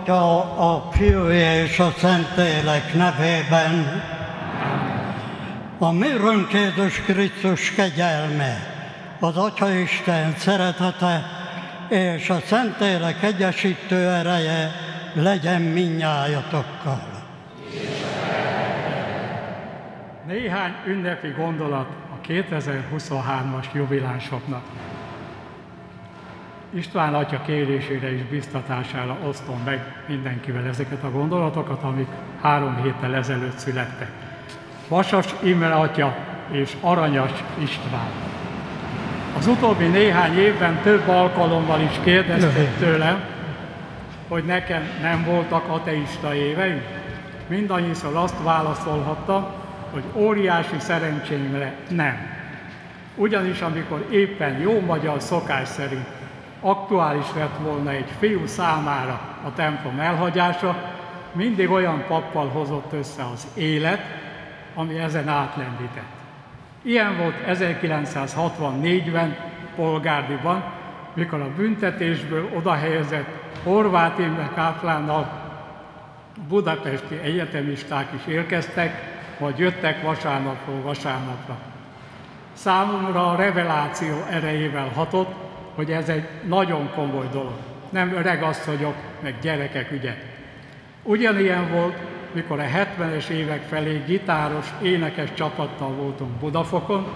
Atya, a Fiúja és a Szentlélek nevében, a mi Urunk Jézus Krisztus kegyelme, az Atya Isten szeretete és a Szentlélek egyesítő ereje legyen minnyájatokkal. Néhány ünnepi gondolat a 2023-as jubilánsoknak. István atya kérésére és biztatására osztom meg mindenkivel ezeket a gondolatokat, amik három héttel ezelőtt születtek. Vasas Imre atya és Aranyas István. Az utóbbi néhány évben több alkalommal is kérdezték tőlem, hogy nekem nem voltak ateista éveim. Mindannyiszor azt válaszolhattam, hogy óriási szerencsémre nem. Ugyanis amikor éppen jó magyar szokás szerint aktuális lett volna egy fiú számára a templom elhagyása, mindig olyan pappal hozott össze az élet, ami ezen átlendített. Ilyen volt 1964-ben Polgárdiban, mikor a büntetésből odahelyezett Horváth Imre káplánnal budapesti egyetemisták is érkeztek, vagy jöttek vasárnapról vasárnapra. Számomra a reveláció erejével hatott, hogy ez egy nagyon komoly dolog. Nem öreg asszonyok, meg gyerekek ügye. Ugyanilyen volt, mikor a 70-es évek felé gitáros, énekes csapattal voltunk Budafokon,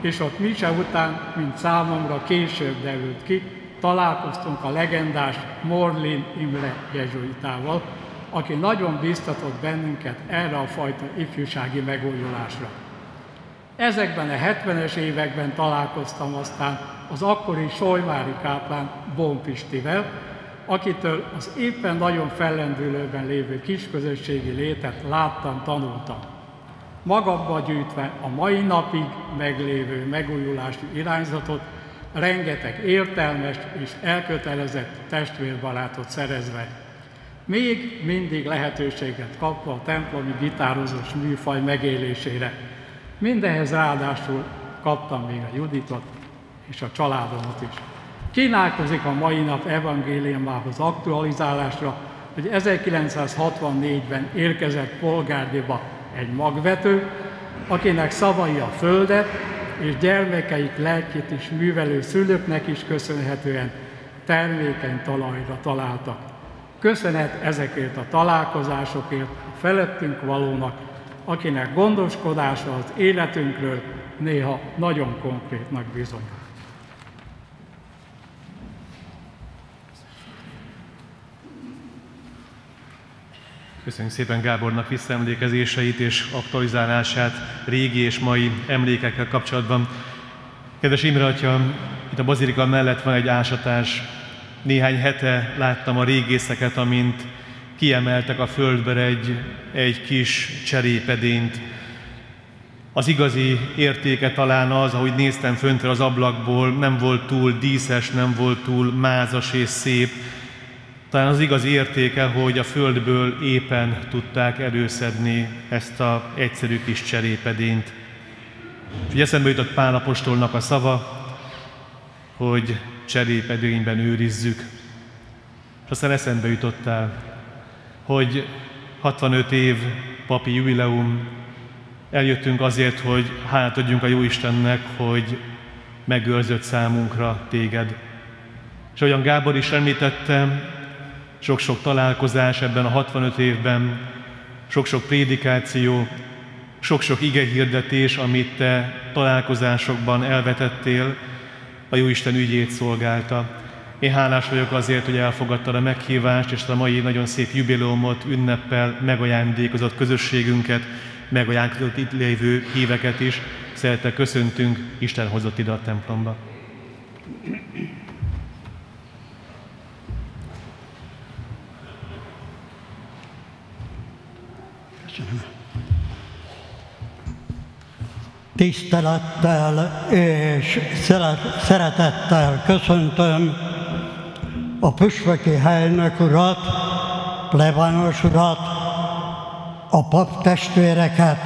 és ott Mise után, mint számomra később derült ki, találkoztunk a legendás Morlin Imre jezsuitával, aki nagyon biztatott bennünket erre a fajta ifjúsági megújulásra. Ezekben a 70-es években találkoztam aztán az akkori Sojmári káplán Bonpistivel, akitől az éppen nagyon fellendülőben lévő kisközösségi létet láttam, tanultam. Magabba gyűjtve a mai napig meglévő megújulási irányzatot, rengeteg értelmes és elkötelezett testvérbarátot szerezve. Még mindig lehetőséget kapva a templomi gitározós műfaj megélésére. Mindehez ráadásul kaptam még a Juditot és a családomat is. Kínálkozik a mai nap evangéliumához aktualizálásra, hogy 1964-ben érkezett polgárdiba egy magvető, akinek szavai a földet és gyermekeik lelkét is művelő szülőknek is köszönhetően termékeny talajra találtak. Köszönet ezekért a találkozásokért a felettünk valónak, akinek gondoskodása az életünkről néha nagyon konkrétnak bizonyul. Köszönjük szépen Gábornak visszaemlékezéseit és aktualizálását régi és mai emlékekkel kapcsolatban. Kedves Imre atya, itt a bazilika mellett van egy ásatás. Néhány hete láttam a régészeket, amint kiemeltek a földbe egy, egy kis cserépedényt. Az igazi értéke talán az, ahogy néztem föntre az ablakból, nem volt túl díszes, nem volt túl mázas és szép, talán az igazi értéke, hogy a földből éppen tudták előszedni ezt a egyszerű kis cserépedényt. És eszembe jutott Pál apostolnak a szava, hogy cserépedényben őrizzük. És aztán eszembe jutottál, hogy 65 év papi jubileum, eljöttünk azért, hogy hát adjunk a Jóistennek, hogy megőrzött számunkra téged. És olyan Gábor is említette, sok-sok találkozás ebben a 65 évben, sok-sok prédikáció, sok-sok igehirdetés, amit te találkozásokban elvetettél, a Jóisten ügyét szolgálta. Én hálás vagyok azért, hogy elfogadtad a meghívást, és a mai nagyon szép jubileumot ünneppel megajándékozott közösségünket, megajándékozott itt lévő híveket is. Szeretettel köszöntünk, Isten hozott ide a templomba. Tisztelettel és szeretettel köszöntöm a püspöki helynök urat, plebános urat, a pap testvéreket,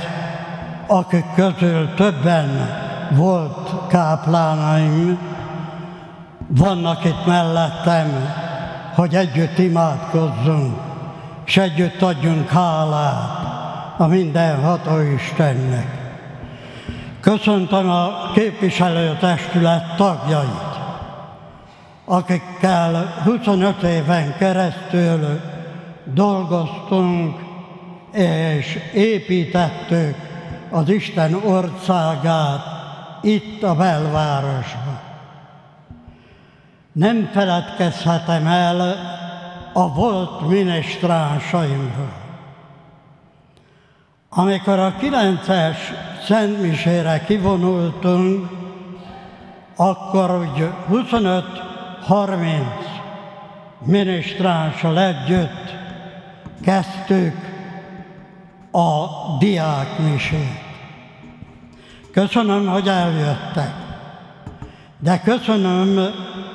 akik közül többen volt káplánaim, vannak itt mellettem, hogy együtt imádkozzunk, és együtt adjunk hálát a mindenható Istennek. Köszöntöm a képviselőtestület tagjait, akikkel 25 éven keresztül dolgoztunk és építettük az Isten országát itt a belvárosban. Nem feledkezhetem el a volt minestránsaimról. Amikor a 9-es Szentmisére kivonultunk, akkor ugye 25 30 minisztránssal együtt kezdtük a diákmisét. Köszönöm, hogy eljöttek, de köszönöm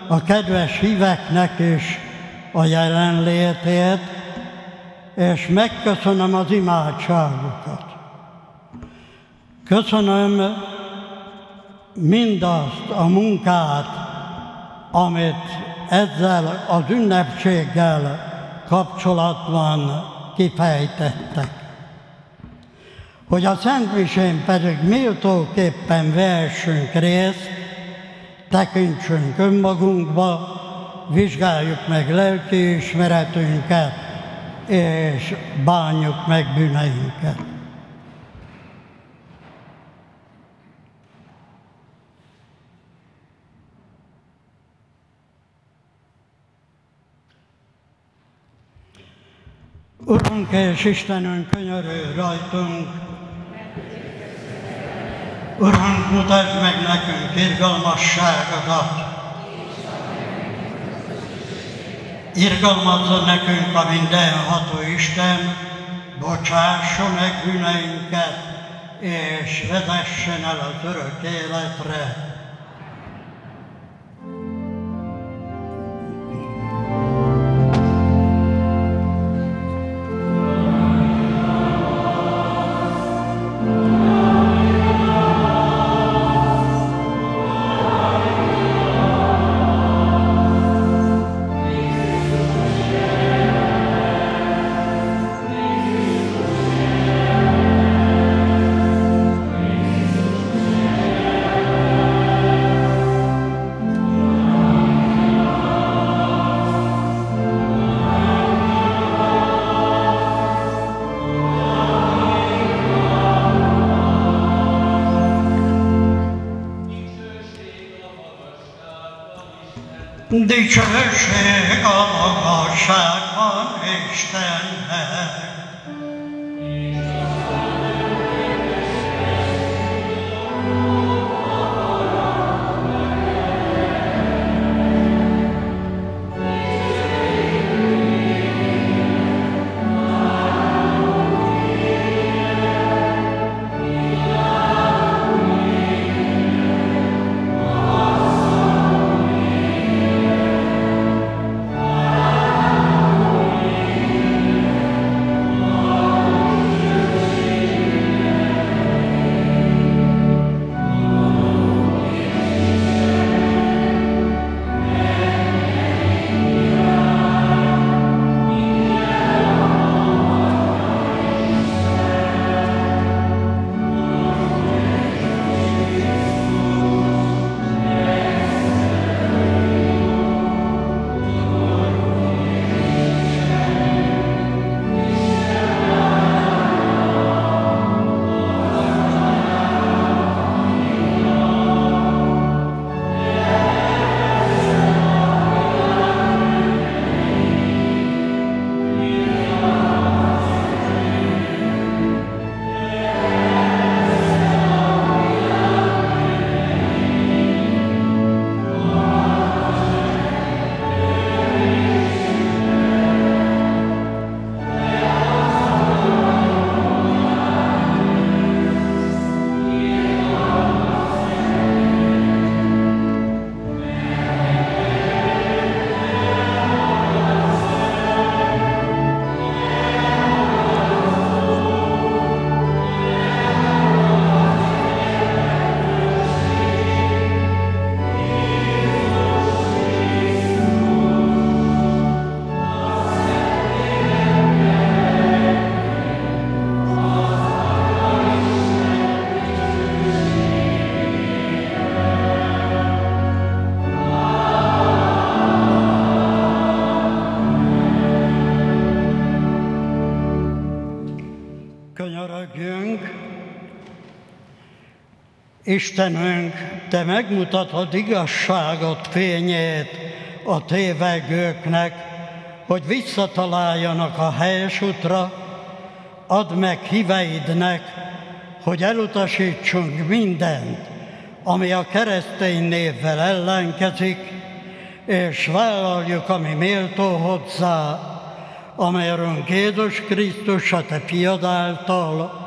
a kedves híveknek is a jelenlétét, és megköszönöm az imádságukat. Köszönöm mindazt a munkát, amit ezzel az ünnepséggel kapcsolatban kifejtettek. Hogy a Szent pedig méltóképpen vehessünk részt, tekintsünk önmagunkba, vizsgáljuk meg lelkiismeretünket, és bánjuk meg bűneinket. Urunk és Istenünk, könyörű rajtunk. Urunk, mutasd meg nekünk irgalmasságodat. Irgalmazzon nekünk a mindenható Isten, bocsásson meg bűneinket, és vezessen el az örök életre Dicsőség a magasságban Istennek. Istenünk, Te megmutatod igazságot fényét a tévegőknek, hogy visszataláljanak a helyes útra, add meg híveidnek, hogy elutasítsunk mindent, ami a keresztény névvel ellenkezik, és vállaljuk, ami méltó hozzá, amelyről Jézus Krisztus a Te fiad által,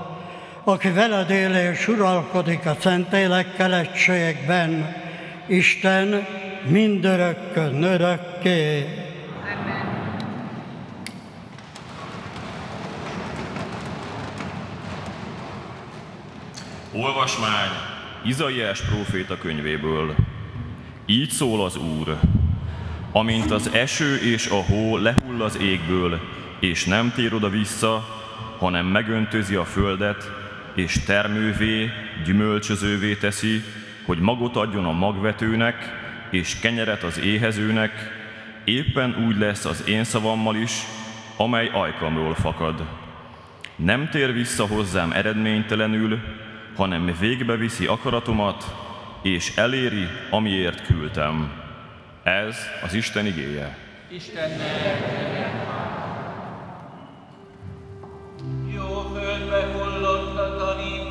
aki veled él és uralkodik a Szentélekkel egységben, Isten mindörökkön örökké. Olvasmány Izaiás próféta könyvéből. Így szól az Úr, amint az eső és a hó lehull az égből, és nem tér oda vissza, hanem megöntözi a földet, és termővé, gyümölcsözővé teszi, hogy magot adjon a magvetőnek, és kenyeret az éhezőnek, éppen úgy lesz az én szavammal is, amely ajkamról fakad. Nem tér vissza hozzám eredménytelenül, hanem végbe viszi akaratomat, és eléri, amiért küldtem. Ez az Isten igéje. Istennek jó földbe hullott a tanív,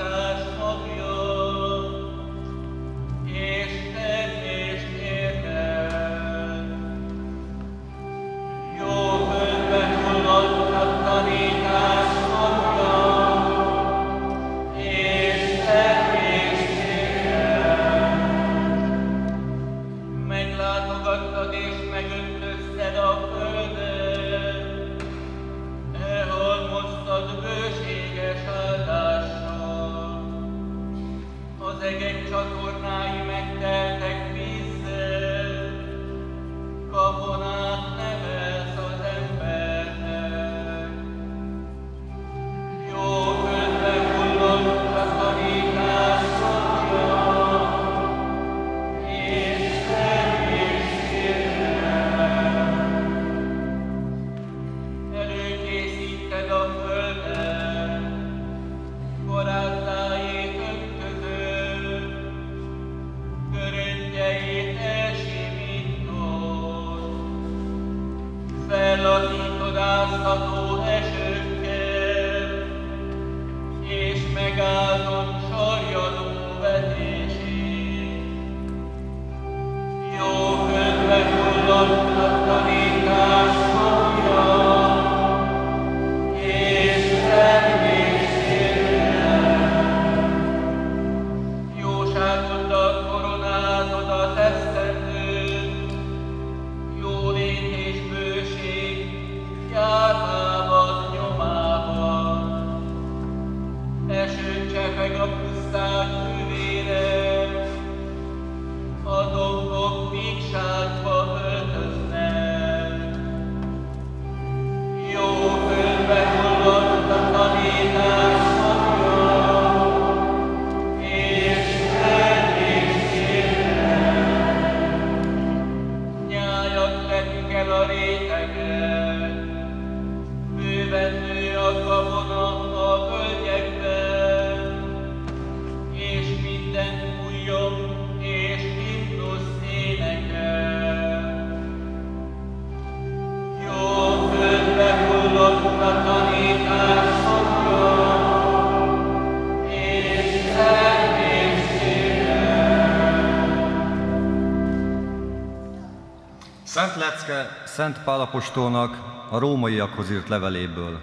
Szent Pálapostolnak a rómaiakhoz írt leveléből.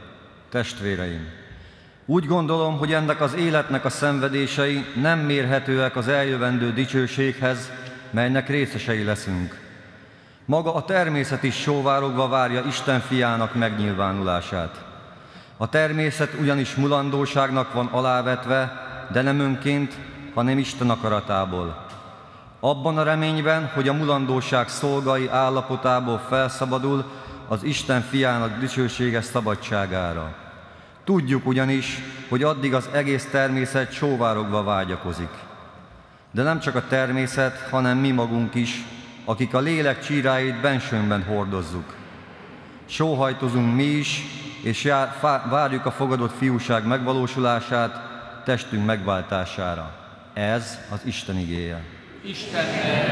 Testvéreim, úgy gondolom, hogy ennek az életnek a szenvedései nem mérhetőek az eljövendő dicsőséghez, melynek részesei leszünk. Maga a természet is sóvárogva várja Isten fiának megnyilvánulását. A természet ugyanis mulandóságnak van alávetve, de nem önként, hanem Isten akaratából abban a reményben, hogy a mulandóság szolgai állapotából felszabadul az Isten fiának dicsőséges szabadságára. Tudjuk ugyanis, hogy addig az egész természet sóvárogva vágyakozik. De nem csak a természet, hanem mi magunk is, akik a lélek csíráit bensőnben hordozzuk. Sóhajtozunk mi is, és jár, fá, várjuk a fogadott fiúság megvalósulását, testünk megváltására. Ez az Isten igéje. Istennek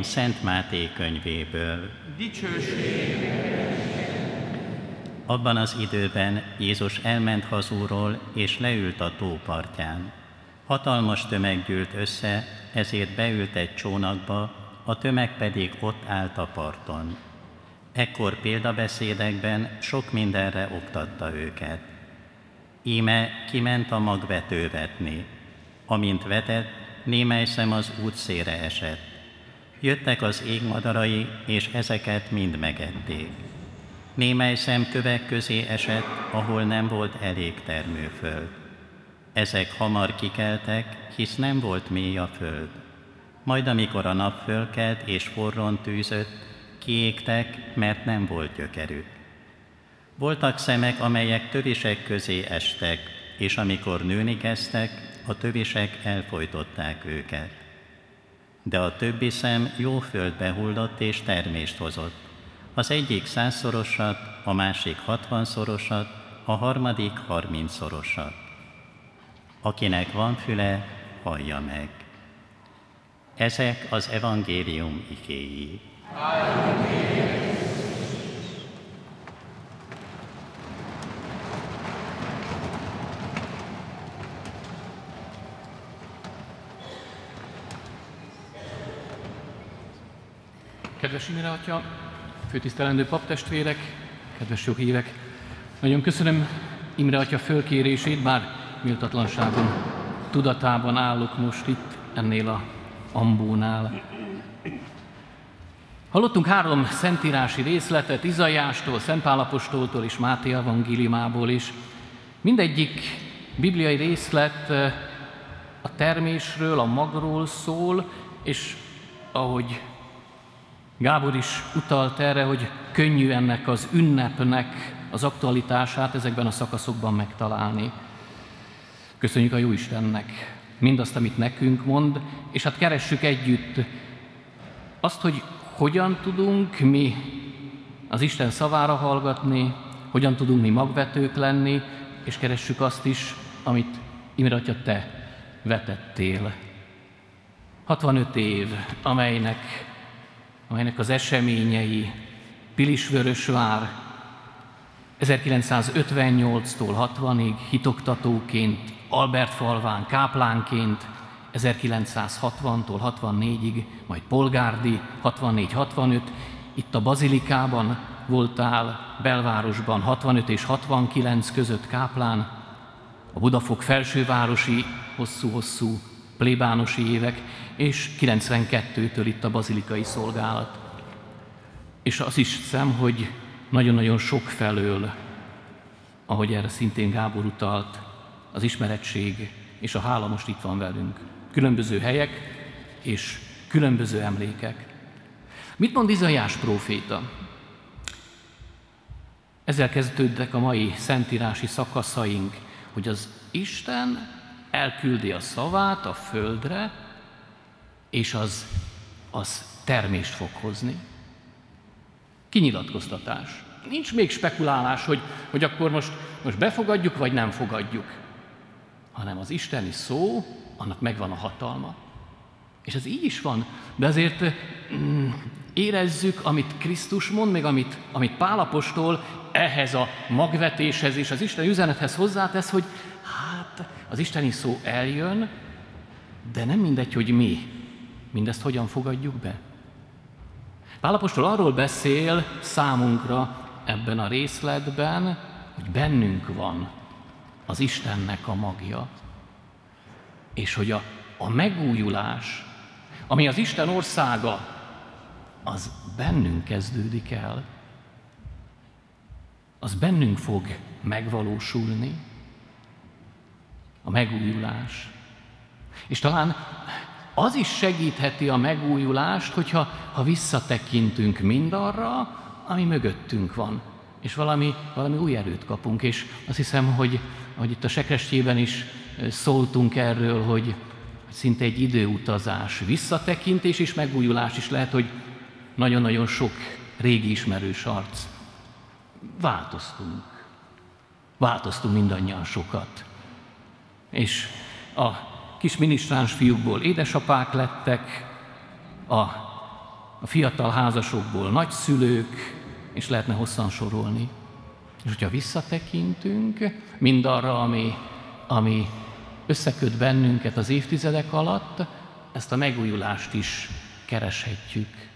Evangélium Szent Máté könyvéből. Abban az időben Jézus elment hazúról, és leült a tópartján. Hatalmas tömeg gyűlt össze, ezért beült egy csónakba, a tömeg pedig ott állt a parton. Ekkor példabeszédekben sok mindenre oktatta őket. Íme kiment a magvető vetni. Amint vetett, némely szem az útszére esett. Jöttek az égmadarai, és ezeket mind megették. Némely szem kövek közé esett, ahol nem volt elég termőföld. Ezek hamar kikeltek, hisz nem volt mély a föld. Majd amikor a nap fölkelt és forron tűzött, kiégtek, mert nem volt gyökerük. Voltak szemek, amelyek tövisek közé estek, és amikor nőni kezdtek, a tövisek elfolytották őket de a többi szem jó földbe hullott és termést hozott. Az egyik százszorosat, a másik hatvanszorosat, a harmadik harmincszorosat. Akinek van füle, hallja meg. Ezek az evangélium ikéi. Amen. Kedves Imre Atya, főtisztelendő paptestvérek, kedves jó hívek, nagyon köszönöm Imre Atya fölkérését, bár méltatlanságom tudatában állok most itt ennél a ambónál. Hallottunk három szentírási részletet Izaiástól, Szentpálapostoltól és Máté evangéliumából is. Mindegyik bibliai részlet eh, a termésről, a magról szól, és ahogy Gábor is utalt erre, hogy könnyű ennek az ünnepnek az aktualitását ezekben a szakaszokban megtalálni. Köszönjük a jó Istennek mindazt, amit nekünk mond, és hát keressük együtt azt, hogy hogyan tudunk mi az Isten szavára hallgatni, hogyan tudunk mi magvetők lenni, és keressük azt is, amit Imre Atya, te vetettél. 65 év, amelynek amelynek az eseményei Pilisvörösvár 1958-tól 60-ig hitoktatóként, Albert falván káplánként, 1960-tól 64-ig, majd polgárdi 64-65, itt a Bazilikában voltál, belvárosban 65 és 69 között káplán, a Budafok felsővárosi hosszú-hosszú plébánosi évek, és 92-től itt a bazilikai szolgálat. És azt is hiszem, hogy nagyon-nagyon sok felől, ahogy erre szintén Gábor utalt, az ismeretség és a hála most itt van velünk. Különböző helyek és különböző emlékek. Mit mond Izaiás próféta? Ezzel kezdődnek a mai szentírási szakaszaink, hogy az Isten elküldi a szavát a földre, és az, az termést fog hozni. Kinyilatkoztatás. Nincs még spekulálás, hogy, hogy akkor most, most befogadjuk, vagy nem fogadjuk. Hanem az isteni szó, annak megvan a hatalma. És ez így is van, de azért mm, érezzük, amit Krisztus mond, meg amit, amit Pálapostól ehhez a magvetéshez és az Isten üzenethez hozzátesz, hogy hát az isteni szó eljön, de nem mindegy, hogy mi mindezt hogyan fogadjuk be. Pálapostól arról beszél számunkra ebben a részletben, hogy bennünk van az Istennek a magja, és hogy a, a megújulás, ami az Isten országa, az bennünk kezdődik el, az bennünk fog megvalósulni, a megújulás. És talán az is segítheti a megújulást, hogyha ha visszatekintünk mindarra, ami mögöttünk van, és valami, valami új erőt kapunk. És azt hiszem, hogy, hogy itt a sekrestjében is szóltunk erről, hogy szinte egy időutazás, visszatekintés és megújulás is lehet, hogy nagyon-nagyon sok régi ismerős arc. Változtunk. Változtunk mindannyian sokat. És a kis minisztráns fiúkból édesapák lettek, a, a fiatal házasokból nagyszülők, és lehetne hosszan sorolni. És hogyha visszatekintünk mindarra, ami, ami összeköt bennünket az évtizedek alatt, ezt a megújulást is kereshetjük,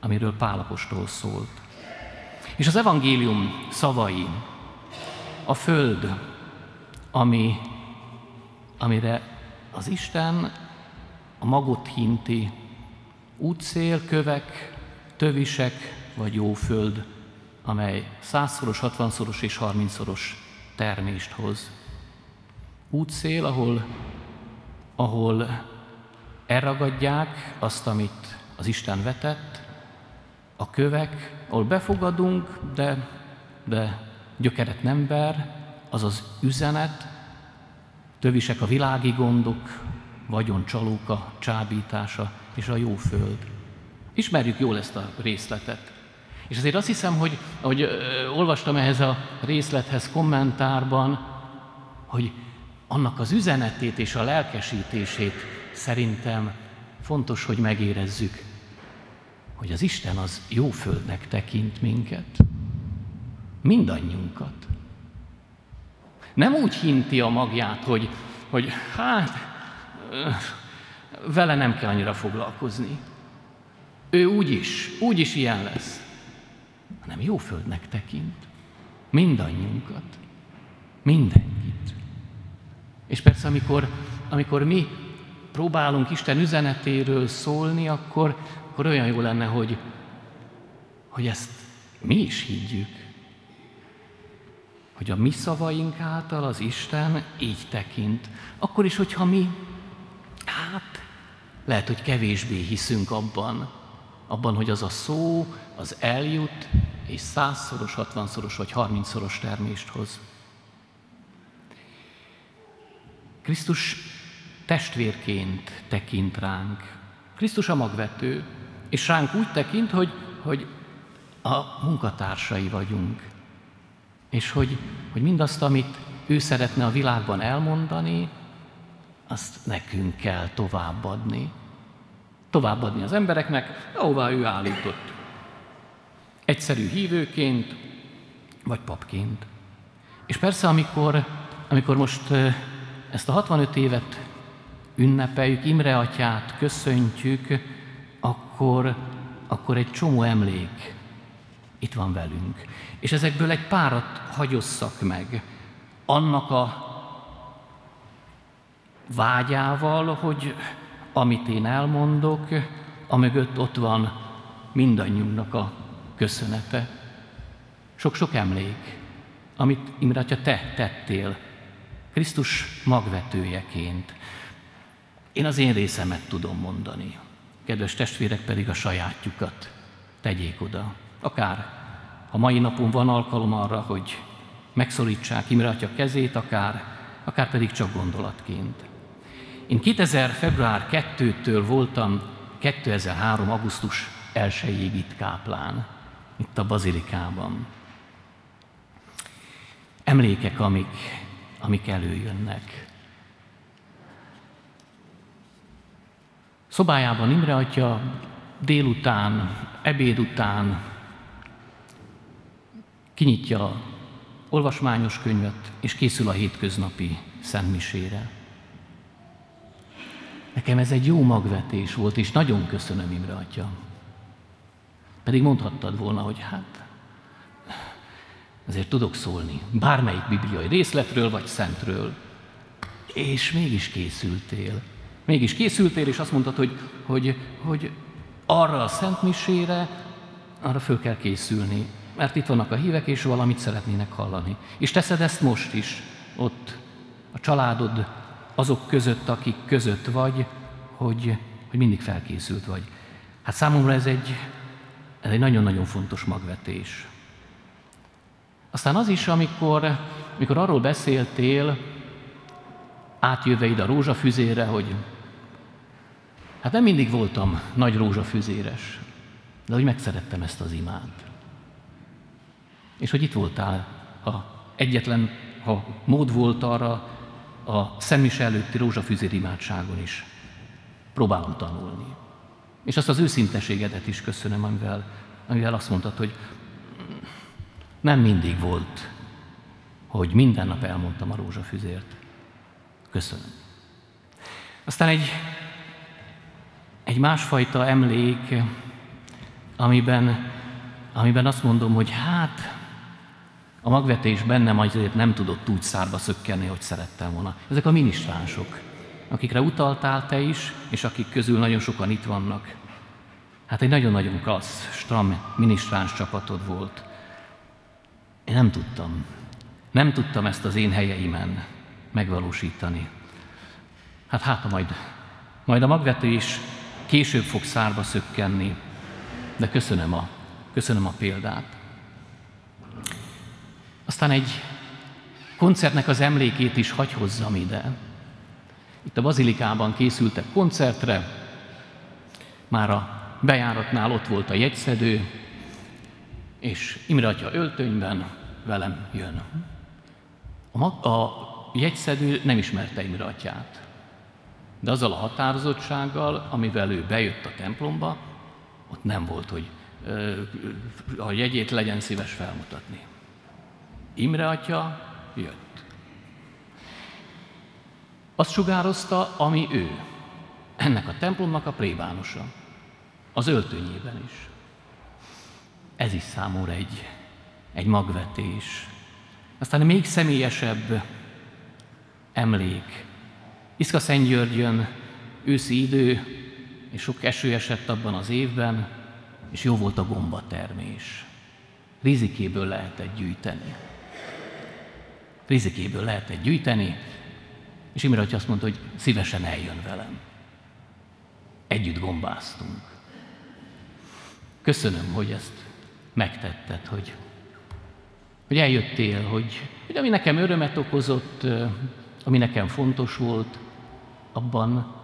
amiről Pálapostól szólt. És az evangélium szavai, a föld, ami, amire az Isten a magot hinti, útszél, kövek, tövisek vagy jó föld, amely százszoros, hatvanszoros és harmincszoros termést hoz. Útszél, ahol, ahol elragadják azt, amit az Isten vetett, a kövek, ahol befogadunk, de, de gyökeret nem ver, az az üzenet, tövisek a világi gondok, vagyon csalóka, csábítása és a jó föld. Ismerjük jól ezt a részletet. És azért azt hiszem, hogy ahogy ö, olvastam ehhez a részlethez kommentárban, hogy annak az üzenetét és a lelkesítését szerintem fontos, hogy megérezzük, hogy az Isten az jó földnek tekint minket, mindannyiunkat. Nem úgy hinti a magját, hogy, hogy hát vele nem kell annyira foglalkozni. Ő úgy is, úgy is ilyen lesz. Hanem jó földnek tekint. Mindannyiunkat. Mindenkit. És persze, amikor, amikor mi próbálunk Isten üzenetéről szólni, akkor, akkor olyan jó lenne, hogy, hogy ezt mi is higgyük. Hogy a mi szavaink által az Isten így tekint. Akkor is, hogyha mi, hát, lehet, hogy kevésbé hiszünk abban, abban, hogy az a szó, az eljut, és százszoros, hatvanszoros vagy harmincszoros termést hoz. Krisztus testvérként tekint ránk. Krisztus a magvető, és ránk úgy tekint, hogy, hogy a munkatársai vagyunk. És hogy, hogy mindazt, amit ő szeretne a világban elmondani, azt nekünk kell továbbadni. Továbbadni az embereknek, ahová ő állított. Egyszerű hívőként, vagy papként. És persze, amikor, amikor most ezt a 65 évet ünnepeljük, Imre atyát köszöntjük, akkor, akkor egy csomó emlék itt van velünk. És ezekből egy párat hagyosszak meg. Annak a vágyával, hogy amit én elmondok, amögött ott van mindannyiunknak a köszönete. Sok-sok emlék, amit Imre atya te tettél, Krisztus magvetőjeként. Én az én részemet tudom mondani kedves testvérek pedig a sajátjukat tegyék oda. Akár a mai napon van alkalom arra, hogy megszorítsák Imre Atya kezét, akár, akár pedig csak gondolatként. Én 2000. február 2-től voltam 2003. augusztus 1 itt Káplán, itt a Bazilikában. Emlékek, amik, amik előjönnek. Szobájában Imre atya délután, ebéd után kinyitja a olvasmányos könyvet, és készül a hétköznapi szentmisére. Nekem ez egy jó magvetés volt, és nagyon köszönöm, Imre Atya. Pedig mondhattad volna, hogy hát, azért tudok szólni, bármelyik bibliai részletről vagy szentről, és mégis készültél. Mégis készültél, és azt mondtad, hogy, hogy, hogy arra a szentmisére, arra föl kell készülni, mert itt vannak a hívek, és valamit szeretnének hallani. És teszed ezt most is, ott a családod azok között, akik között vagy, hogy, hogy mindig felkészült vagy. Hát számomra ez egy, ez egy nagyon-nagyon fontos magvetés. Aztán az is, amikor, amikor arról beszéltél, átjöve ide a rózsafüzére, hogy hát nem mindig voltam nagy rózsafüzéres, de hogy megszerettem ezt az imát. És hogy itt voltál, ha egyetlen, ha mód volt arra, a szemmis előtti rózsafüzér imádságon is. Próbálom tanulni. És azt az őszinteségedet is köszönöm, amivel, amivel azt mondtad, hogy nem mindig volt, hogy minden nap elmondtam a rózsafüzért. Köszönöm. Aztán egy, egy másfajta emlék, amiben, amiben azt mondom, hogy hát a magvetés bennem azért nem tudott úgy szárba szökkenni, hogy szerettem volna. Ezek a minisztránsok, akikre utaltál te is, és akik közül nagyon sokan itt vannak. Hát egy nagyon-nagyon klassz, stram minisztráns csapatod volt. Én nem tudtam. Nem tudtam ezt az én helyeimen megvalósítani. Hát hát, majd, majd a magvetés később fog szárba szökkenni, de köszönöm a, köszönöm a példát. Aztán egy koncertnek az emlékét is hagy hozzam ide. Itt a bazilikában készültek koncertre, már a bejáratnál ott volt a jegyszedő, és Imre atya öltönyben velem jön. A, a jegyszedő nem ismerte Imre atyát, de azzal a határozottsággal, amivel ő bejött a templomba, ott nem volt, hogy a jegyét legyen szíves felmutatni. Imre atya jött. Azt sugározta, ami ő, ennek a templomnak a plébánosa, az öltönyében is. Ez is számomra egy, egy magvetés. Aztán még személyesebb emlék. Iszka Szentgyörgyön őszi idő, és sok eső esett abban az évben, és jó volt a gombatermés. Rizikéből lehetett gyűjteni rizikéből lehetett gyűjteni, és Imre azt mondta, hogy szívesen eljön velem. Együtt gombáztunk. Köszönöm, hogy ezt megtetted, hogy, hogy eljöttél, hogy, hogy ami nekem örömet okozott, ami nekem fontos volt, abban,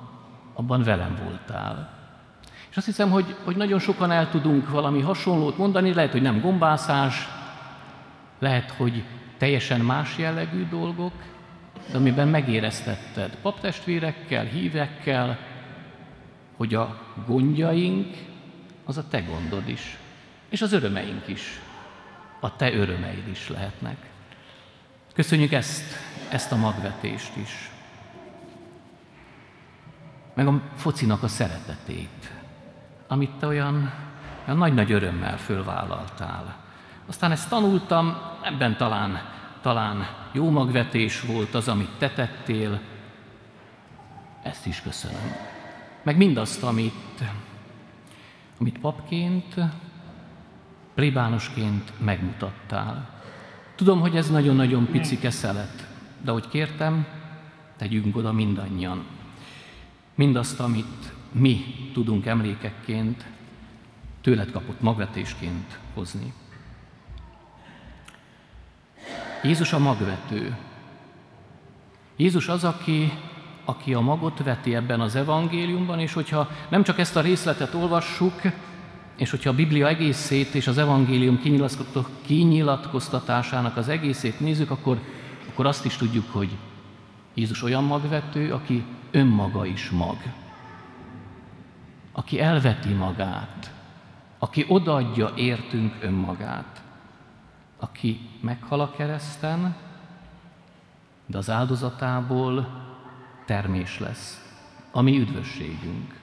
abban velem voltál. És azt hiszem, hogy, hogy nagyon sokan el tudunk valami hasonlót mondani, lehet, hogy nem gombászás, lehet, hogy teljesen más jellegű dolgok, de amiben megéreztetted paptestvérekkel, hívekkel, hogy a gondjaink az a te gondod is, és az örömeink is, a te örömeid is lehetnek. Köszönjük ezt, ezt a magvetést is. Meg a focinak a szeretetét, amit te olyan, olyan nagy-nagy örömmel fölvállaltál. Aztán ezt tanultam, ebben talán, talán jó magvetés volt az, amit te tettél. Ezt is köszönöm. Meg mindazt, amit, amit papként, plébánosként megmutattál. Tudom, hogy ez nagyon-nagyon pici keszelet, de hogy kértem, tegyünk oda mindannyian. Mindazt, amit mi tudunk emlékekként, tőled kapott magvetésként hozni. Jézus a magvető. Jézus az, aki, aki a magot veti ebben az evangéliumban, és hogyha nem csak ezt a részletet olvassuk, és hogyha a Biblia egészét és az evangélium kinyilatkoztatásának az egészét nézzük, akkor, akkor azt is tudjuk, hogy Jézus olyan magvető, aki önmaga is mag. aki elveti magát, aki odaadja értünk önmagát, aki meghal a kereszten, de az áldozatából termés lesz, a mi üdvösségünk.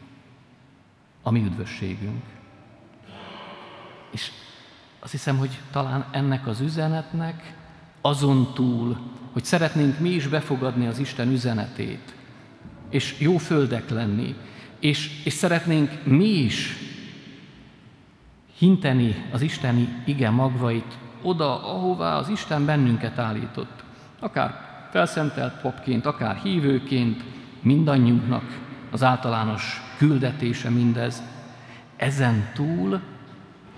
A mi üdvösségünk. És azt hiszem, hogy talán ennek az üzenetnek azon túl, hogy szeretnénk mi is befogadni az Isten üzenetét, és jó földek lenni, és, és szeretnénk mi is hinteni az isteni ige magvait oda, ahová az Isten bennünket állított. Akár felszentelt papként, akár hívőként, mindannyiunknak az általános küldetése mindez. Ezen túl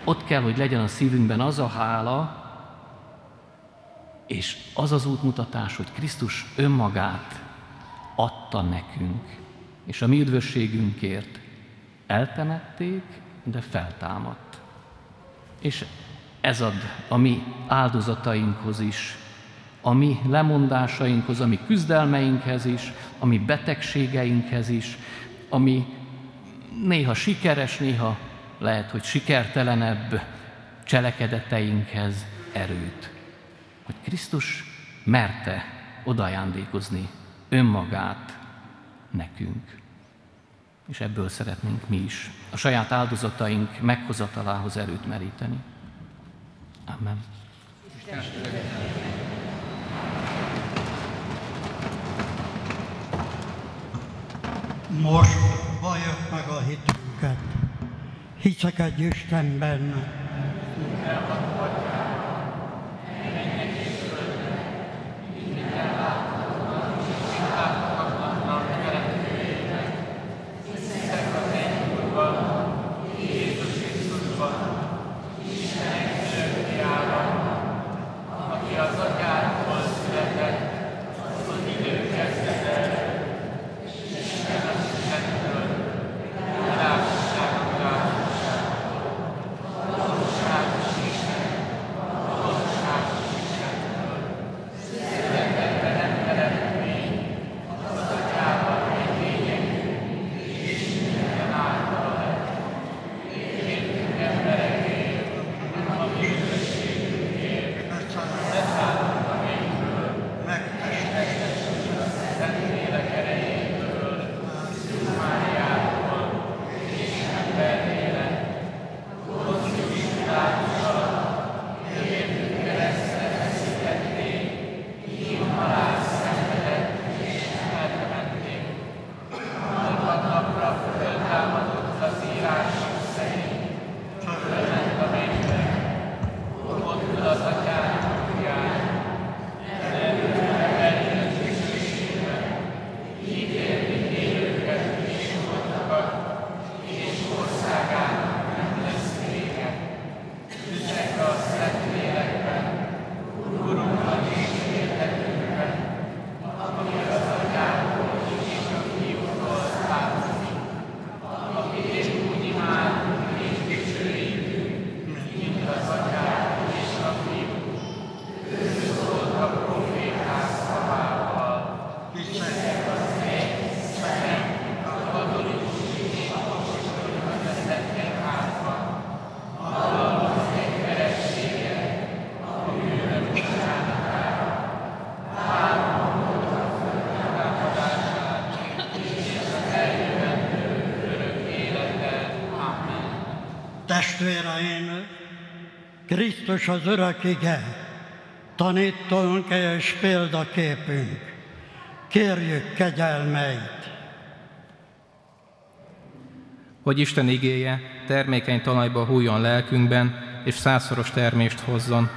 ott kell, hogy legyen a szívünkben az a hála, és az az útmutatás, hogy Krisztus önmagát adta nekünk, és a mi üdvösségünkért eltemették, de feltámadt. És ez ad a mi áldozatainkhoz is, a mi lemondásainkhoz, a mi küzdelmeinkhez is, a mi betegségeinkhez is, ami néha sikeres, néha lehet, hogy sikertelenebb cselekedeteinkhez erőt. Hogy Krisztus merte odajándékozni önmagát nekünk. És ebből szeretnénk mi is a saját áldozataink meghozatalához erőt meríteni. Amen. Most valljuk meg a hitünket. Hiszek egy Istenben, Testvéreim, Krisztus az örök ige, tanítónk és példaképünk. Kérjük kegyelmeit. Hogy Isten igéje termékeny talajba hújon lelkünkben, és százszoros termést hozzon.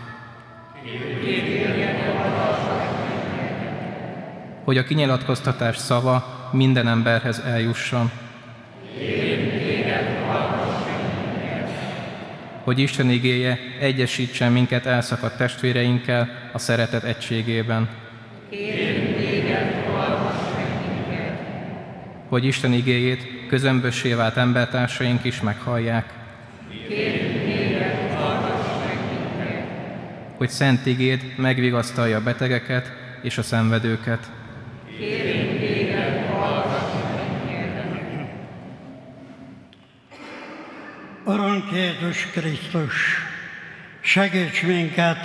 Hogy a kinyilatkoztatás szava minden emberhez eljusson. Hogy Isten igéje egyesítsen minket elszakadt testvéreinkkel a szeretet egységében. hogy Isten igéjét közömbössé vált embertársaink is meghallják. hogy szent igéd megvigasztalja a betegeket és a szenvedőket. Urunk Jézus Krisztus, segíts minket,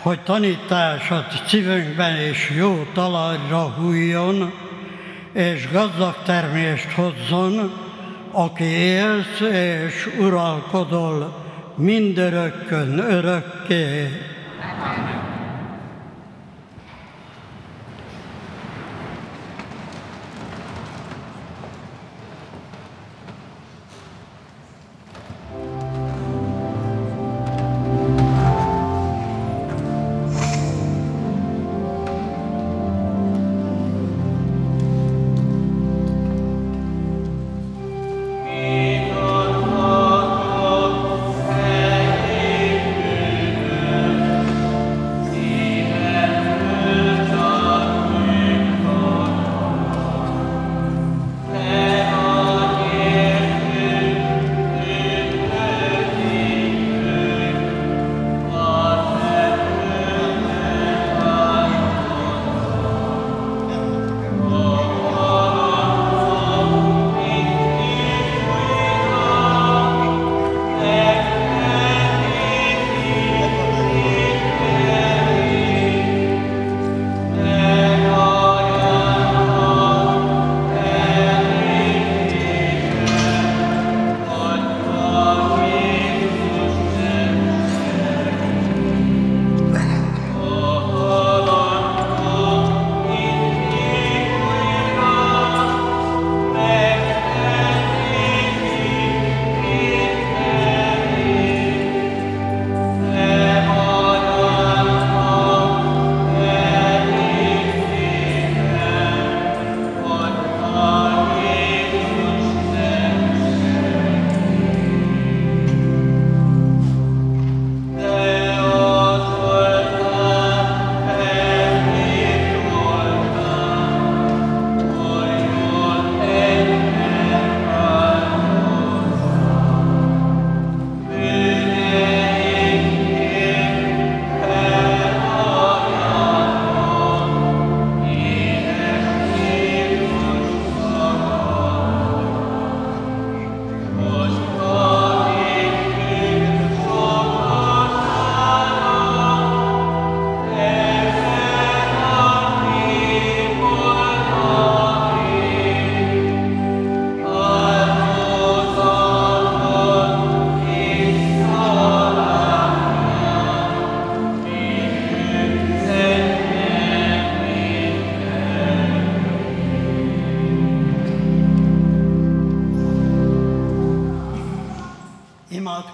hogy tanításod szívünkben és jó talajra hújjon, és gazdag termést hozzon, aki élsz és uralkodol mindörökkön örökké.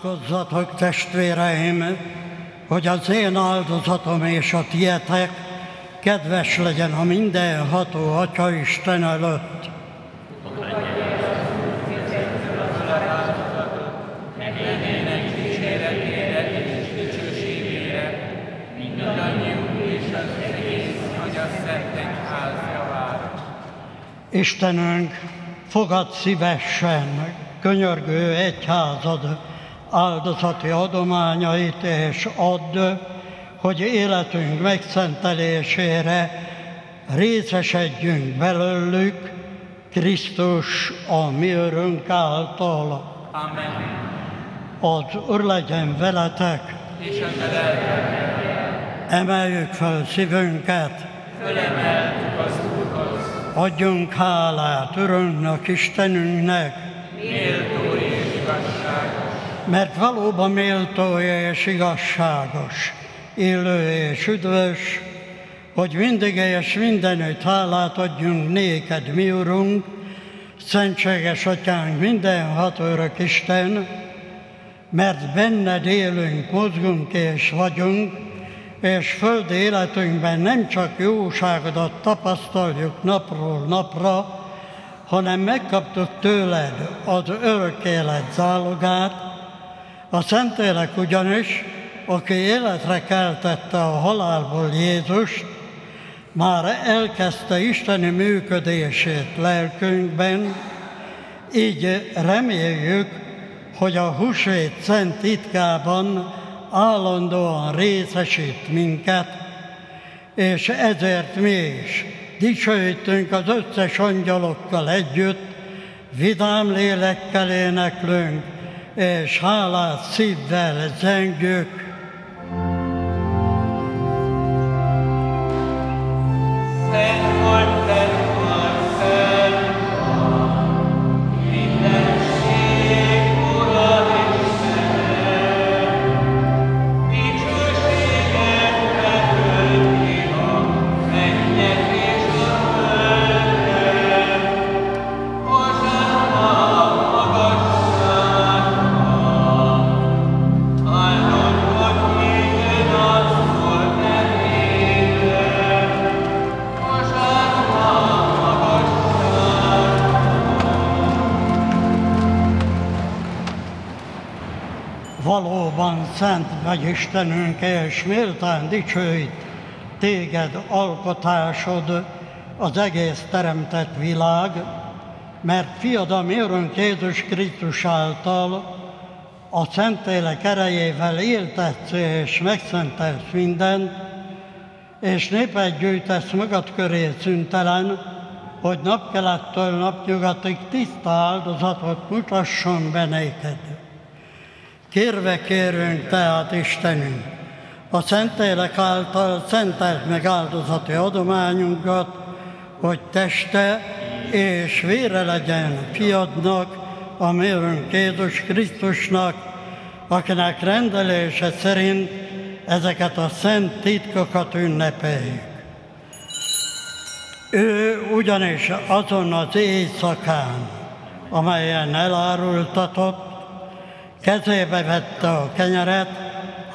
Imádkozzatok, testvéreim, hogy az én áldozatom és a tietek kedves legyen a mindenható Atya Isten előtt. Istenünk, fogad szívesen könyörgő egyházad áldozati adományait, és add, hogy életünk megszentelésére részesedjünk belőlük, Krisztus a mi örünk által. Amen. Az Úr legyen veletek, És emeljük fel szívünket, fölemeltük az Úrhoz, adjunk hálát Urünknek, Istenünknek, igazságos, mert valóban méltó és igazságos, élő és üdvös, hogy mindig és mindenütt hálát adjunk néked, mi Urunk, Szentséges Atyánk, mindenhat örök Isten, mert benned élünk, mozgunk és vagyunk, és földi életünkben nem csak jóságodat tapasztaljuk napról napra, hanem megkaptuk tőled az örök élet zálogát, a Szentlélek ugyanis, aki életre keltette a halálból Jézust, már elkezdte Isteni működését lelkünkben, így reméljük, hogy a húsvét szent titkában állandóan részesít minket, és ezért mi is dicsőítünk az összes angyalokkal együtt, vidám lélekkel éneklünk, és hálás szívvel zengjük. Valóban szent vagy Istenünk, és méltán dicsőít téged alkotásod, az egész teremtett világ, mert fiad a mi Urunk Jézus Krisztus által a Szentlélek erejével éltetsz és megszentelsz mindent, és népet gyűjtesz magad köré szüntelen, hogy napkelettől napnyugatig tiszta áldozatot mutasson be néked. Kérve kérünk tehát Istenünk, a Szentlélek által szentelt meg áldozati adományunkat, hogy teste és vére legyen fiadnak, a mérünk Jézus Krisztusnak, akinek rendelése szerint ezeket a szent titkokat ünnepeljük. Ő ugyanis azon az éjszakán, amelyen elárultatott, kezébe vette a kenyeret,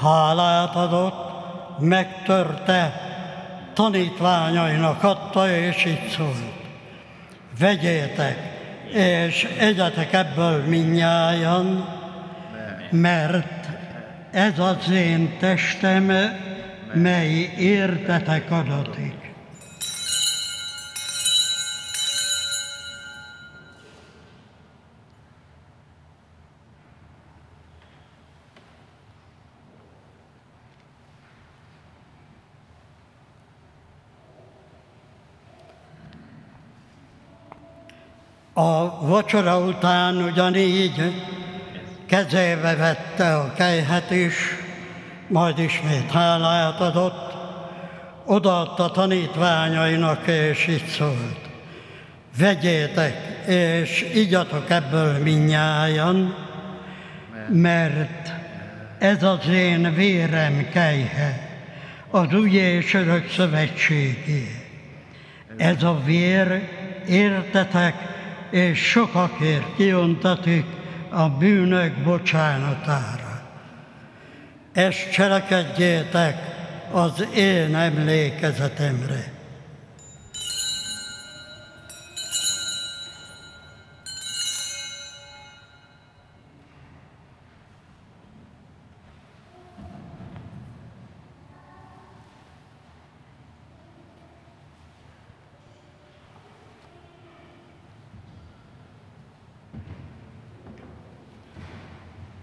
hálát adott, megtörte, tanítványainak adta, és így szólt. Vegyétek, és egyetek ebből minnyájan, mert ez az én testem, mely értetek adatik. A vacsora után ugyanígy kezébe vette a kejhet is, majd ismét hálát adott, odaadta tanítványainak, és így szólt. Vegyétek, és igyatok ebből minnyájan, mert ez az én vérem kejhe, az új és örök szövetségé. Ez a vér értetek, és sokakért kiontatik a bűnök bocsánatára. Ezt cselekedjétek az én emlékezetemre.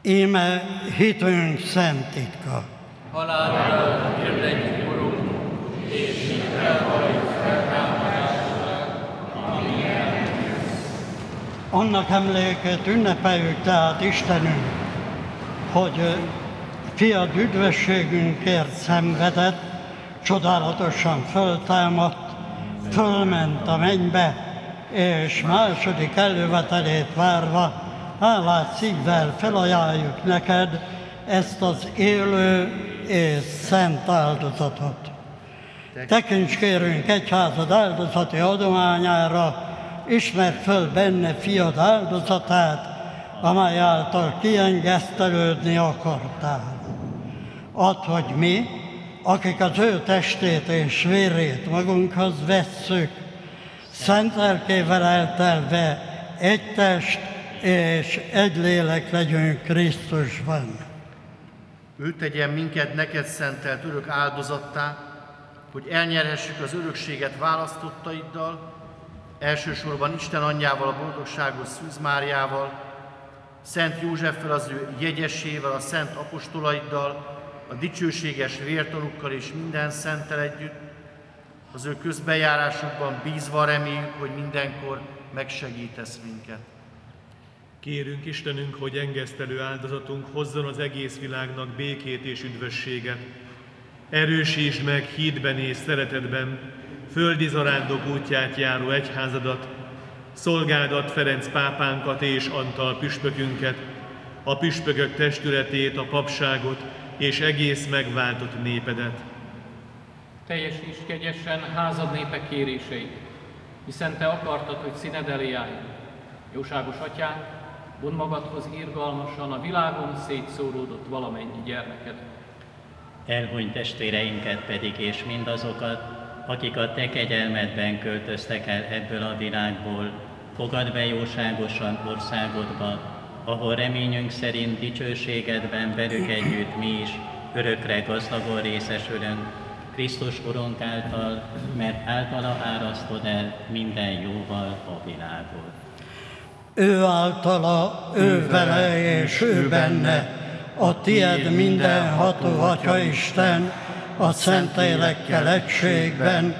Íme hitünk szent titka. Halálra hirdetjük, Urunk, és hitre Annak emlékét ünnepeljük tehát Istenünk, hogy fiad üdvösségünkért szenvedett, csodálatosan föltámadt, fölment a mennybe, és második elővetelét várva, hálás szívvel felajánljuk neked ezt az élő és szent áldozatot. Tekints kérünk egyházad áldozati adományára, ismert föl benne fiad áldozatát, amely által kiengesztelődni akartál. Add, hogy mi, akik az ő testét és vérét magunkhoz vesszük, szent lelkével eltelve egy test és egy lélek legyünk Krisztusban. Ő tegyen minket neked szentelt örök áldozattá, hogy elnyerhessük az örökséget választottaiddal, elsősorban Isten anyjával, a boldogságos Szűz Máriával, Szent Józseffel, az ő jegyesével, a szent apostolaiddal, a dicsőséges vértanukkal és minden szenttel együtt, az ő közbejárásukban bízva reméljük, hogy mindenkor megsegítesz minket. Kérünk Istenünk, hogy engesztelő áldozatunk hozzon az egész világnak békét és üdvösséget. Erősítsd meg hídben és szeretetben földi zarándok útját járó egyházadat, szolgádat Ferenc pápánkat és Antal püspökünket, a püspökök testületét, a papságot és egész megváltott népedet. Teljesíts kegyesen házad népe kéréseit, hiszen Te akartad, hogy színed elé álljon. Jóságos Atyánk, von magadhoz irgalmasan a világon szétszóródott valamennyi gyermeked. Elhunyt testvéreinket pedig és mindazokat, akik a Te kegyelmedben költöztek el ebből a világból, fogad be jóságosan országodba, ahol reményünk szerint dicsőségedben velük együtt mi is örökre gazdagon részesülünk, Krisztus Urunk által, mert általa árasztod el minden jóval a világot. Ő általa, ő vele és ő benne, a tied mindenható Atya Isten, a Szentlélekkel egységben,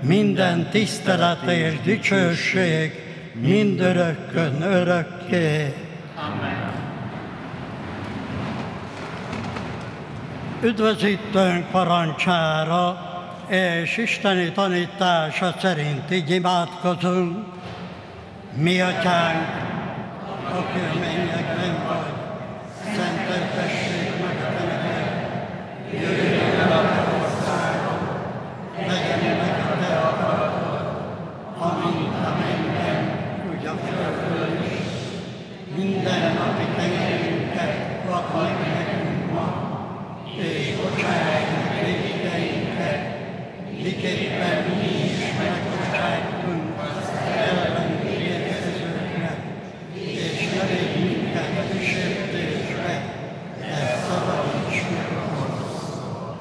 minden tisztelet és dicsőség, mindörökkön örökké. Amen. Üdvözítőnk parancsára és isteni tanítása szerint így imádkozunk. Mi atyánk, aki a mennyekben vagy, szenteltessék meg a te neved. Jöjjön el a te országod, legyen meg a te akaratod, amint a mennyben, úgy a földön is. Minden napi tenyerünket add meg nekünk ma, és bocsáss meg védkeinket, miképpen mi is megbocsájtunk az ellenünk érkezőknek, és ne védj minket kísértésbe, de szabadíts meg a gonosztól.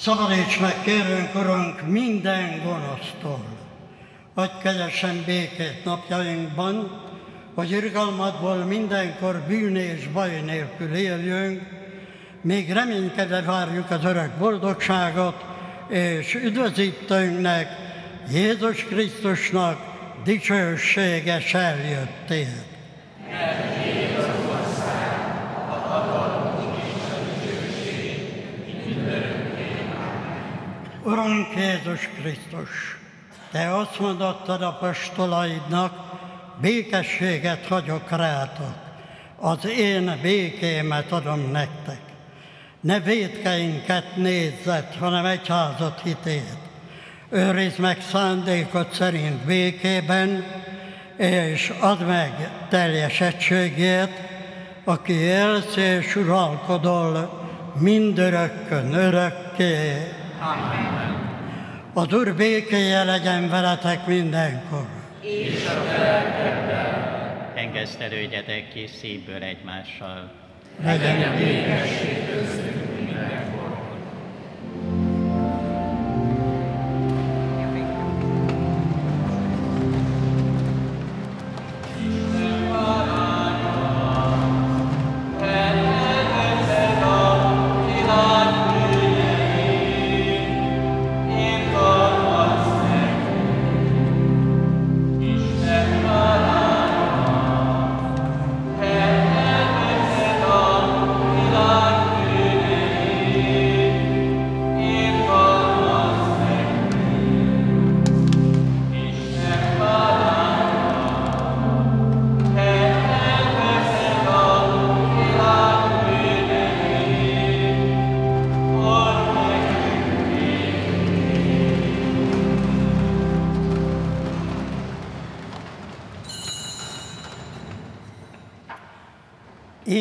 Szabadíts meg, kérünk, Urunk, minden gonosztól. Adj kegyesen békét napjainkban, hogy irgalmadból mindenkor bűn és baj nélkül éljünk, még reménykedve várjuk az örök boldogságot, és üdvözítőnknek, Jézus Krisztusnak dicsőséges eljöttét. Urunk Jézus Krisztus, Te azt mondottad apostolaidnak, békességet hagyok rátok, az én békémet adom nektek. Ne védkeinket nézzet, hanem egyházat hitét. Őrizd meg szándékot szerint békében, és add meg teljes egységét, aki élsz és uralkodol mindörökkön örökké. Az Úr békéje legyen veletek mindenkor. Engesztelődjetek ki szívből egymással. Legyen békesség köztünk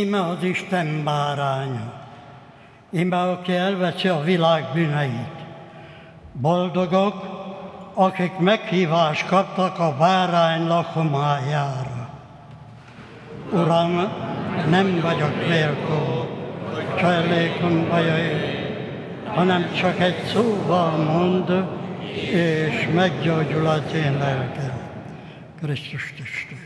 Íme az Isten báránya, íme aki elveszi a világ bűneit. Boldogok, akik meghívást kaptak a bárány lakomájára. Uram, nem vagyok méltó, csallékomba jöjj, hanem csak egy szóval mond, és meggyógyul az én lelkem. Krisztus testvér.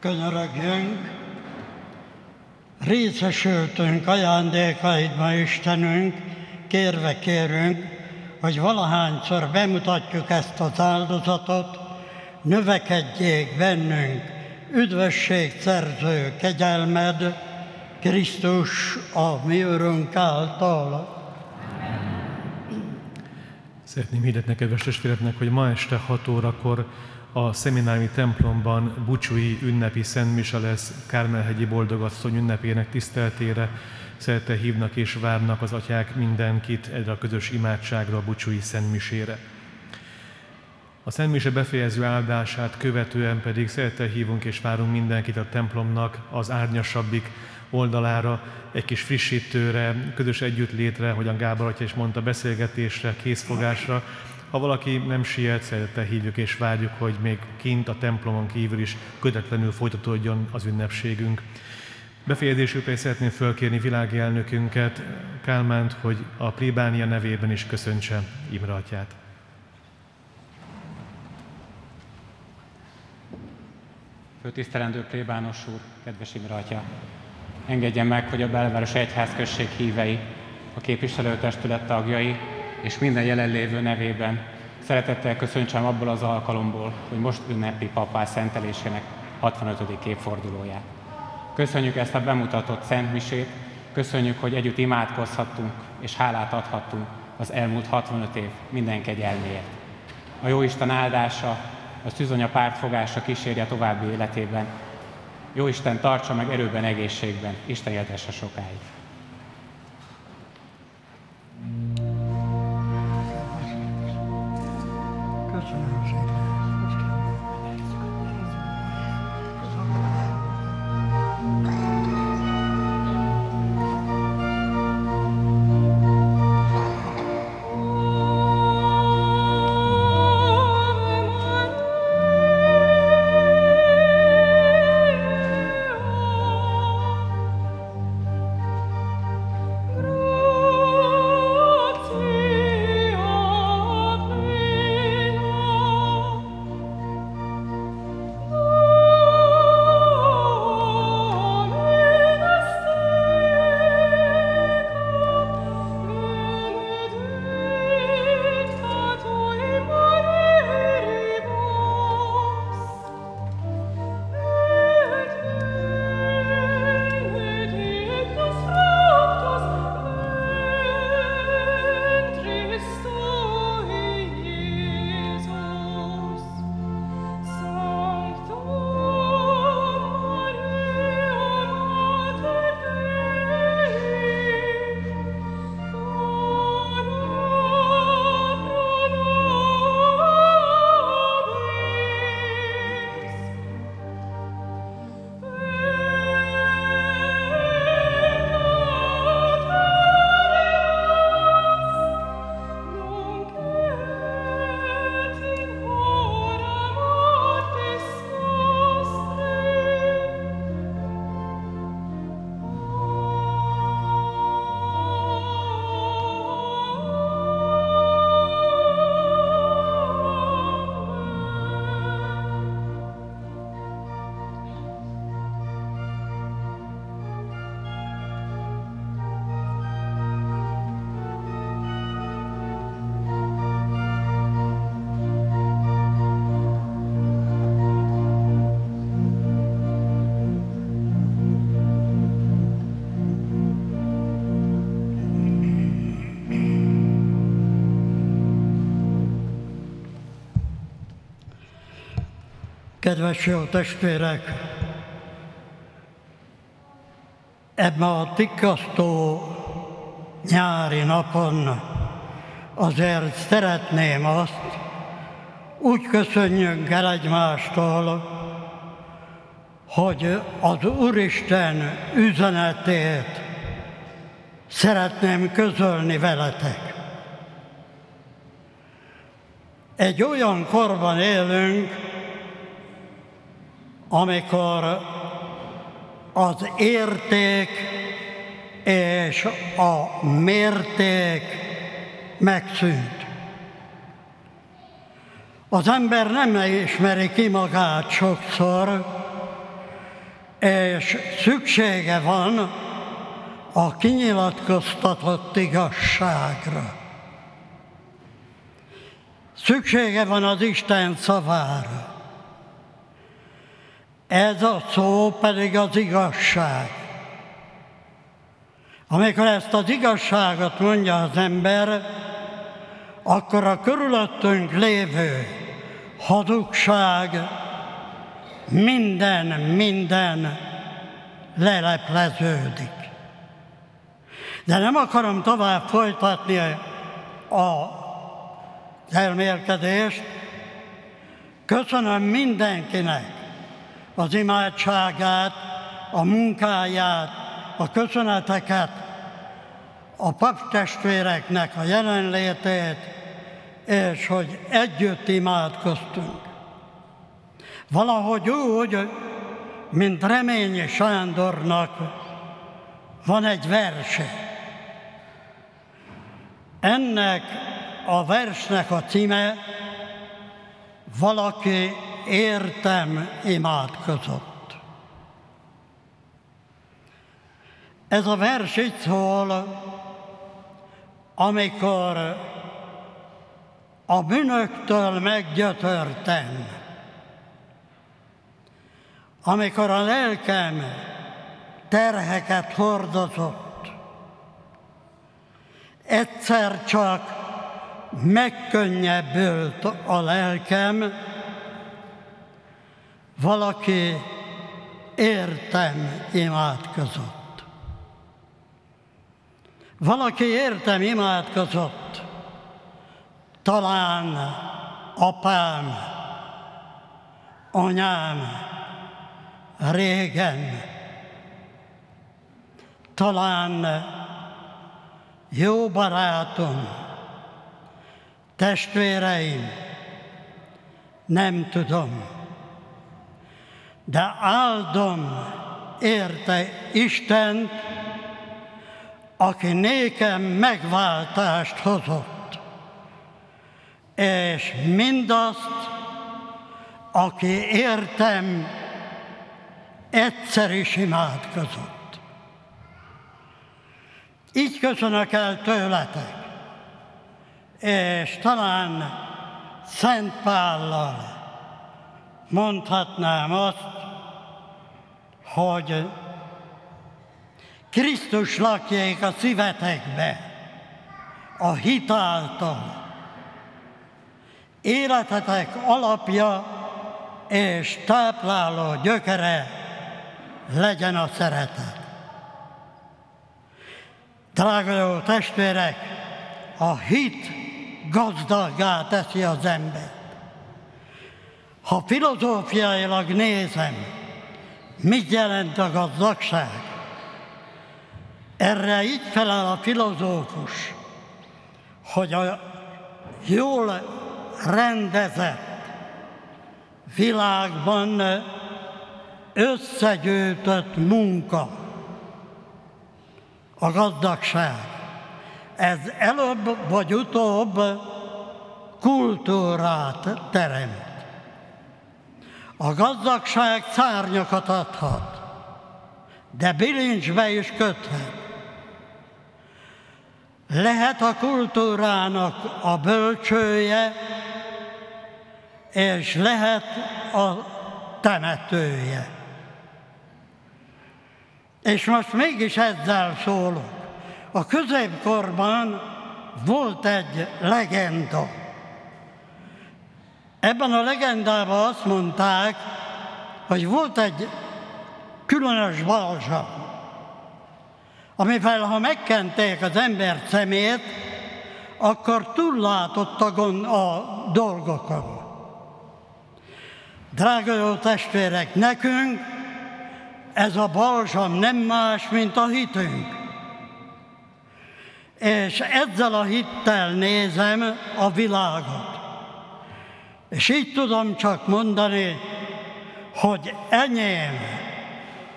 Könyörögjünk, részesültünk ajándékaidba Istenünk, kérve kérünk, hogy valahányszor bemutatjuk ezt az áldozatot, növekedjék bennünk üdvösség szerző kegyelmed, Krisztus a mi örünk által. Szeretném hirdetni kedves testvéreknek, hogy ma este 6 órakor a szemináriumi templomban bucsúi ünnepi szentmise lesz Kármelhegyi Boldogasszony ünnepének tiszteltére. Szeretettel hívnak és várnak az atyák mindenkit erre a közös imádságra, a bucsúi szentmisére. A szentmise befejező áldását követően pedig szeretettel hívunk és várunk mindenkit a templomnak az árnyasabbik oldalára, egy kis frissítőre, közös együttlétre, hogyan Gábor atya is mondta, beszélgetésre, készfogásra. Ha valaki nem siet, szeretettel hívjuk és várjuk, hogy még kint a templomon kívül is kötetlenül folytatódjon az ünnepségünk. Befejezésükre szeretném fölkérni világi elnökünket, Kálmánt, hogy a plébánia nevében is köszöntse Imre atyát. Főtisztelendő plébános úr, kedves Imre atya! Engedjen meg, hogy a belváros egyházközség hívei, a képviselőtestület tagjai és minden jelenlévő nevében szeretettel köszöntsem abból az alkalomból, hogy most ünnepi papá szentelésének 65. évfordulóját. Köszönjük ezt a bemutatott szentmisét, köszönjük, hogy együtt imádkozhattunk és hálát adhattunk az elmúlt 65 év minden kegyelméért. A Jóisten áldása, a szűzonya pártfogása kísérje további életében, jó Isten tartsa meg erőben, egészségben, Isten éltesse sokáig. Kedves jó testvérek! Ebben a tikkasztó nyári napon azért szeretném azt, úgy köszönjünk el egymástól, hogy az Úristen üzenetét szeretném közölni veletek. Egy olyan korban élünk, amikor az érték és a mérték megszűnt. Az ember nem ismeri ki magát sokszor, és szüksége van a kinyilatkoztatott igazságra. Szüksége van az Isten szavára. Ez a szó pedig az igazság. Amikor ezt az igazságot mondja az ember, akkor a körülöttünk lévő hazugság minden, minden lelepleződik. De nem akarom tovább folytatni a elmélkedést. Köszönöm mindenkinek az imádságát, a munkáját, a köszöneteket, a paptestvéreknek a jelenlétét, és hogy együtt imádkoztunk. Valahogy úgy, mint Reményi Sándornak van egy verse. Ennek a versnek a címe Valaki értem imádkozott. Ez a vers így szól, amikor a bűnöktől meggyötörtem, amikor a lelkem terheket hordozott, egyszer csak megkönnyebbült a lelkem, valaki értem imádkozott. Valaki értem imádkozott, talán apám, anyám, régen, talán jó barátom, Testvéreim, nem tudom, de áldom érte Istent, aki nékem megváltást hozott, és mindazt, aki értem, egyszer is imádkozott. Így köszönök el tőletek, és talán Szent Pállal mondhatnám azt, hogy Krisztus lakjék a szívetekbe, a hitáltal. Életetek alapja és tápláló gyökere legyen a szeretet. Drága jó testvérek, a hit gazdaggá teszi az embert. Ha filozófiailag nézem, mit jelent a gazdagság, erre így felel a filozófus, hogy a jól rendezett világban összegyűjtött munka a gazdagság ez előbb vagy utóbb kultúrát teremt. A gazdagság szárnyakat adhat, de bilincsbe is köthet. Lehet a kultúrának a bölcsője, és lehet a temetője. És most mégis ezzel szólok. A középkorban volt egy legenda. Ebben a legendában azt mondták, hogy volt egy különös balzsa, amivel ha megkenték az ember szemét, akkor túllátott a, gond, a dolgokon. Drága jó testvérek, nekünk ez a balzsam nem más, mint a hitünk és ezzel a hittel nézem a világot. És így tudom csak mondani, hogy enyém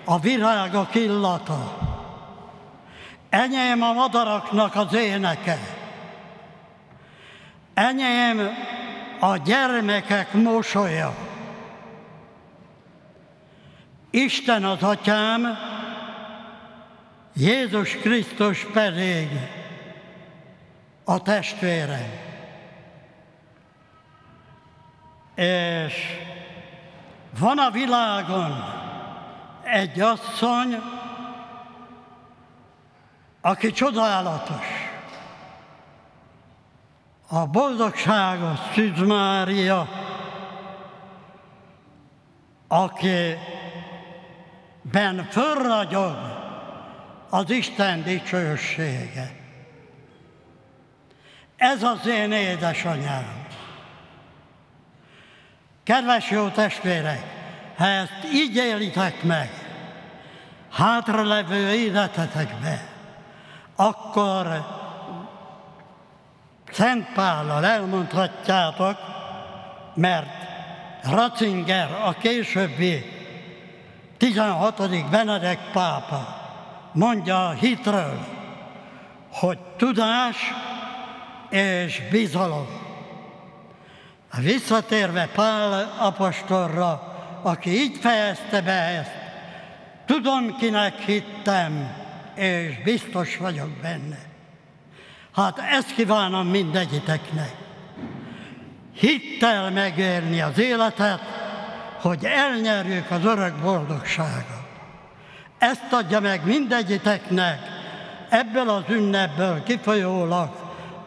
a virágok illata, enyém a madaraknak az éneke, enyém a gyermekek mosolya, Isten az atyám, Jézus Krisztus pedig a testvérem. És van a világon egy asszony, aki csodálatos. A boldogságos Szűz Mária, aki ben fölragyog az Isten dicsősége. Ez az én édesanyám. Kedves jó testvérek, ha ezt így élitek meg, hátralevő életetekbe, akkor Szent Pállal elmondhatjátok, mert Ratzinger, a későbbi 16. Benedek pápa mondja a hitről, hogy tudás és bizalom. Visszatérve Pál apostolra, aki így fejezte be ezt, tudom, kinek hittem, és biztos vagyok benne. Hát ezt kívánom mindegyiteknek. Hittel megérni az életet, hogy elnyerjük az örök boldogságot. Ezt adja meg mindegyiteknek, ebből az ünnepből kifolyólag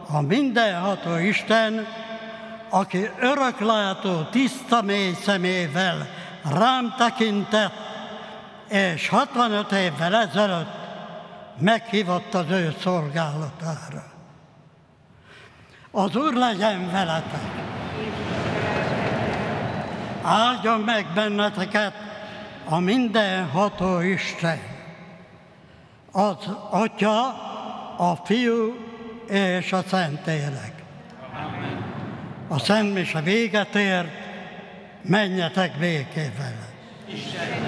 a mindenható Isten, aki öröklátó, tiszta mély szemével rám tekintett, és 65 évvel ezelőtt meghívott az ő szolgálatára. Az Úr legyen veletek! áldjon meg benneteket a mindenható Isten, az Atya, a Fiú és a Szentlélek. A Szent a véget ért, menjetek békével. Isten